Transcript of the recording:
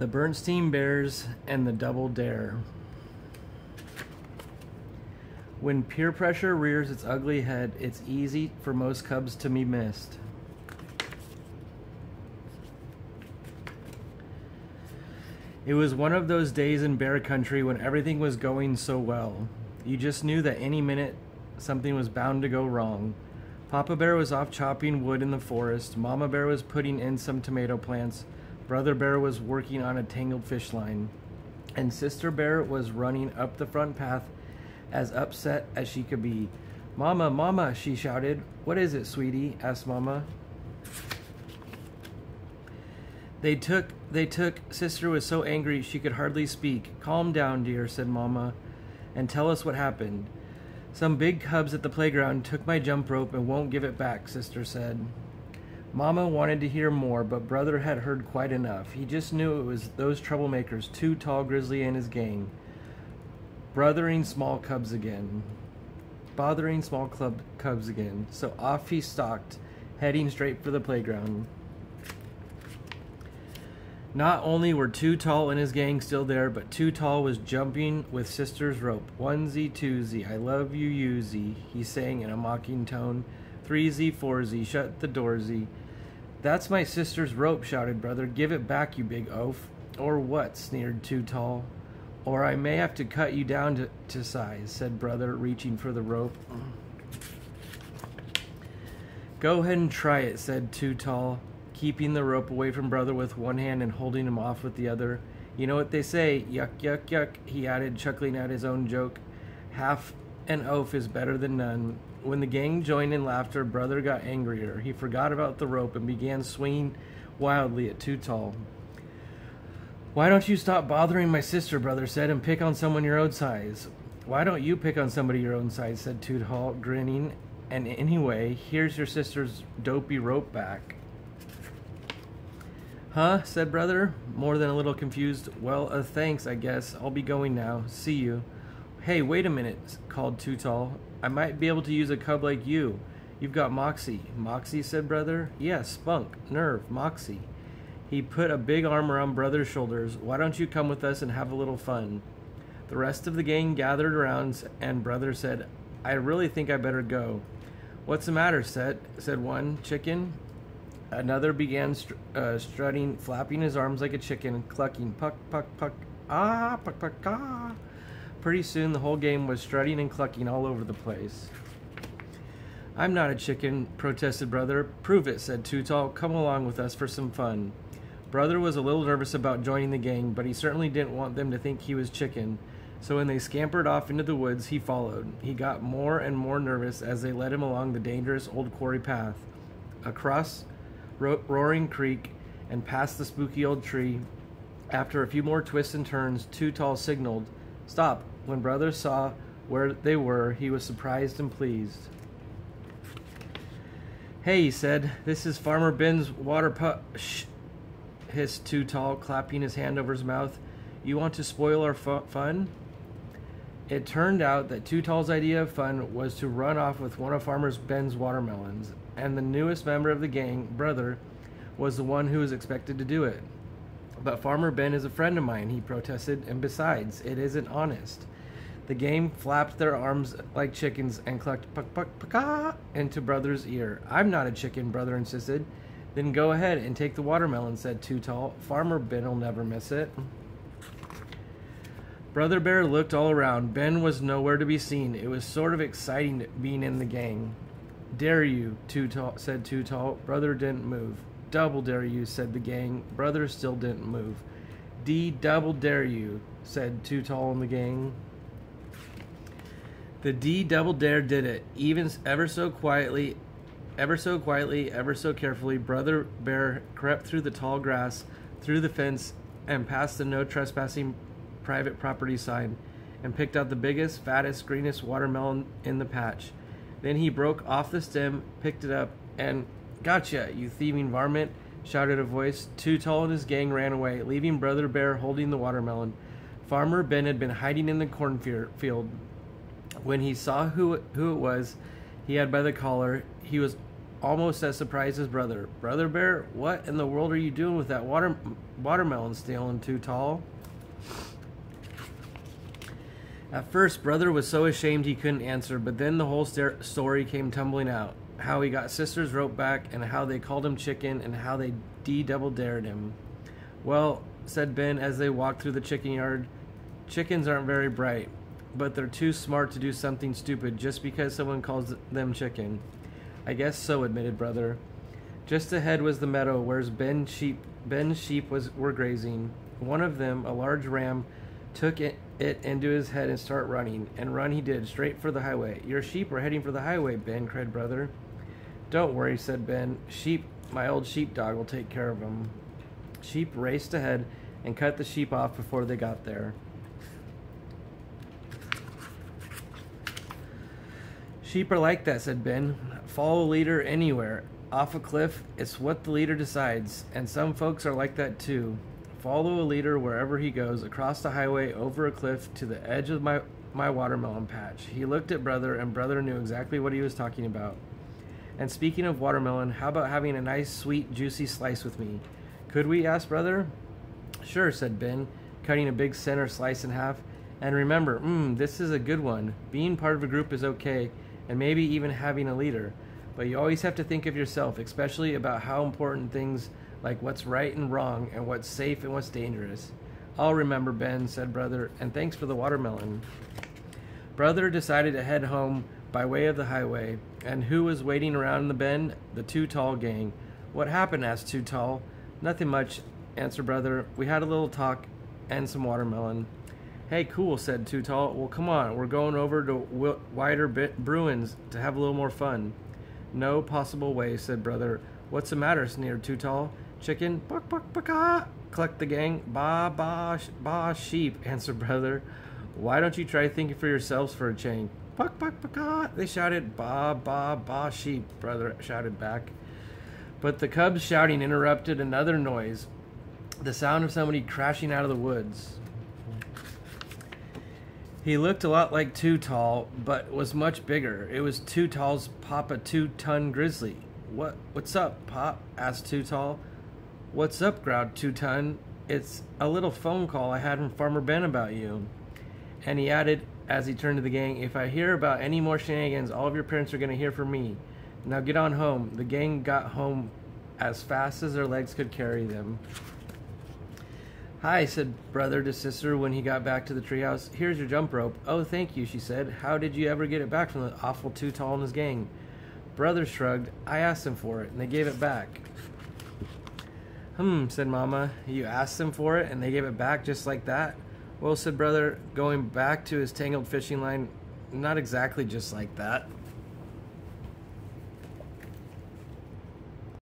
The Berenstain Bears and the Double Dare. When peer pressure rears its ugly head, it's easy for most cubs to be missed. It was one of those days in bear country when everything was going so well. You just knew that any minute something was bound to go wrong. Papa Bear was off chopping wood in the forest. Mama Bear was putting in some tomato plants. Brother Bear was working on a tangled fish line. And Sister Bear was running up the front path as upset as she could be. Mama, Mama, she shouted. What is it, sweetie? asked Mama. They took, they took, Sister was so angry she could hardly speak. Calm down, dear, said Mama, and tell us what happened. Some big cubs at the playground took my jump rope and won't give it back, Sister said. Mama wanted to hear more, but Brother had heard quite enough. He just knew it was those troublemakers, Too Tall Grizzly and his gang. Brothering small cubs again. Bothering small club cubs again. So off he stalked, heading straight for the playground. Not only were Too Tall and his gang still there, but Too Tall was jumping with Sister's rope. Onesie, twosie, I love you, yousie, he sang in a mocking tone. Threesie, foursy, shut the doorsy. That's my sister's rope, shouted Brother. Give it back, you big oaf. Or what? sneered Too Tall. Or I may have to cut you down to, to size, said Brother, reaching for the rope. Go ahead and try it, said Too Tall keeping the rope away from brother with one hand and holding him off with the other. You know what they say, yuck, yuck, yuck, he added, chuckling at his own joke. Half an oaf is better than none. When the gang joined in laughter, brother got angrier. He forgot about the rope and began swinging wildly at Too Tall. Why don't you stop bothering my sister, brother said, and pick on someone your own size? Why don't you pick on somebody your own size, said Too Tall, grinning. And anyway, here's your sister's dopey rope back. Huh? said brother, more than a little confused. Well, uh, thanks, I guess. I'll be going now. See you. Hey, wait a minute, called Too Tall. I might be able to use a cub like you. You've got moxie. Moxie, said brother. Yes, yeah, spunk, nerve, moxie. He put a big arm around brother's shoulders. Why don't you come with us and have a little fun? The rest of the gang gathered around, and brother said, I really think I better go. What's the matter, Set? said one. Chicken? Another began str- uh, strutting, flapping his arms like a chicken, clucking, puck, puck, puck, ah, puck, puck, ah. Pretty soon, the whole game was strutting and clucking all over the place. I'm not a chicken, protested Brother. Prove it, said Too Tall. Come along with us for some fun. Brother was a little nervous about joining the gang, but he certainly didn't want them to think he was chicken. So when they scampered off into the woods, he followed. He got more and more nervous as they led him along the dangerous old quarry path. Across Ro- Roaring Creek and past the spooky old tree. After a few more twists and turns, Too Tall signaled, Stop. When Brother saw where they were, he was surprised and pleased. Hey, he said, this is Farmer Ben's water pup. Shh, hissed Too Tall, clapping his hand over his mouth. You want to spoil our fu- fun? It turned out that Too Tall's idea of fun was to run off with one of Farmer Ben's watermelons, and the newest member of the gang, Brother, was the one who was expected to do it. But Farmer Ben is a friend of mine, he protested, and besides, it isn't honest. The gang flapped their arms like chickens and clucked puck puck puck ah, into Brother's ear. I'm not a chicken, Brother insisted. Then go ahead and take the watermelon, said Too Tall. Farmer Ben'll never miss it. Brother Bear looked all around. Ben was nowhere to be seen. It was sort of exciting being in the gang. Dare you, too tall, said Too Tall. Brother didn't move. Double dare you, said the gang. Brother still didn't move. D double dare you, said Too Tall in the gang. The D double dare did it, even ever so quietly, ever so quietly, ever so carefully. Brother Bear crept through the tall grass, through the fence, and past the no trespassing private property sign, and picked out the biggest, fattest, greenest watermelon in the patch. Then he broke off the stem, picked it up, and Gotcha, you thieving varmint! shouted a voice. Too Tall and his gang ran away, leaving Brother Bear holding the watermelon. Farmer Ben had been hiding in the cornfield. When he saw who who it was, he had by the collar. He was almost as surprised as Brother. Brother Bear, what in the world are you doing with that water watermelon stealing too tall? At first, Brother was so ashamed he couldn't answer, but then the whole story came tumbling out. How he got Sister's rope back, and how they called him chicken, and how they D double dared him. Well, said Ben as they walked through the chicken yard, chickens aren't very bright, but they're too smart to do something stupid just because someone calls them chicken. I guess so, admitted Brother. Just ahead was the meadow where Ben sheep Ben's sheep was were grazing. One of them, a large ram, took it, it into his head and start running, and run he did, straight for the highway. Your sheep are heading for the highway, Ben, cried Brother. Don't worry, said Ben. Sheep, my old sheepdog will take care of them. Sheep raced ahead and cut the sheep off before they got there. Sheep are like that, said Ben. Follow a leader anywhere. Off a cliff, it's what the leader decides, and some folks are like that too. Follow a leader wherever he goes, across the highway, over a cliff, to the edge of my, my watermelon patch. He looked at Brother, and Brother knew exactly what he was talking about. And speaking of watermelon, how about having a nice, sweet, juicy slice with me? Could we? asked Brother. Sure, said Ben, cutting a big center slice in half. And remember, mmm, this is a good one. Being part of a group is okay, and maybe even having a leader. But you always have to think of yourself, especially about how important things like what's right and wrong and what's safe and what's dangerous. I'll remember, Ben, said Brother, and thanks for the watermelon. Brother decided to head home by way of the highway, and who was waiting around in the bend? The Too Tall gang. What happened? asked Too Tall. Nothing much, answered Brother. We had a little talk and some watermelon. Hey, cool, said Too Tall. Well, come on, we're going over to Wider Bruins to have a little more fun. No possible way, said Brother. What's the matter? sneered Too Tall. Chicken? Buck, buck, buck, ah, clucked the gang. Ba, ba, sh- ba, sheep, answered Brother. Why don't you try thinking for yourselves for a change? Buck, buck, buck, they shouted. Ba, ba, ba, sheep, Brother shouted back. But the cubs' shouting interrupted another noise the sound of somebody crashing out of the woods. He looked a lot like Too Tall, but was much bigger. It was Too Tall's Papa Two Ton Grizzly. What what's up, Pop? asked Too Tall. What's up, growled Two Ton. It's a little phone call I had from Farmer Ben about you. And he added, as he turned to the gang, if I hear about any more shenanigans, all of your parents are going to hear from me. Now get on home. The gang got home as fast as their legs could carry them. Hi, said brother to sister when he got back to the treehouse. Here's your jump rope. Oh, thank you, she said. How did you ever get it back from the awful Too Tall and his gang? Brother shrugged. I asked them for it, and they gave it back. Hmm, said Mama. You asked them for it, and they gave it back just like that? Well, said Brother, going back to his tangled fishing line, not exactly just like that.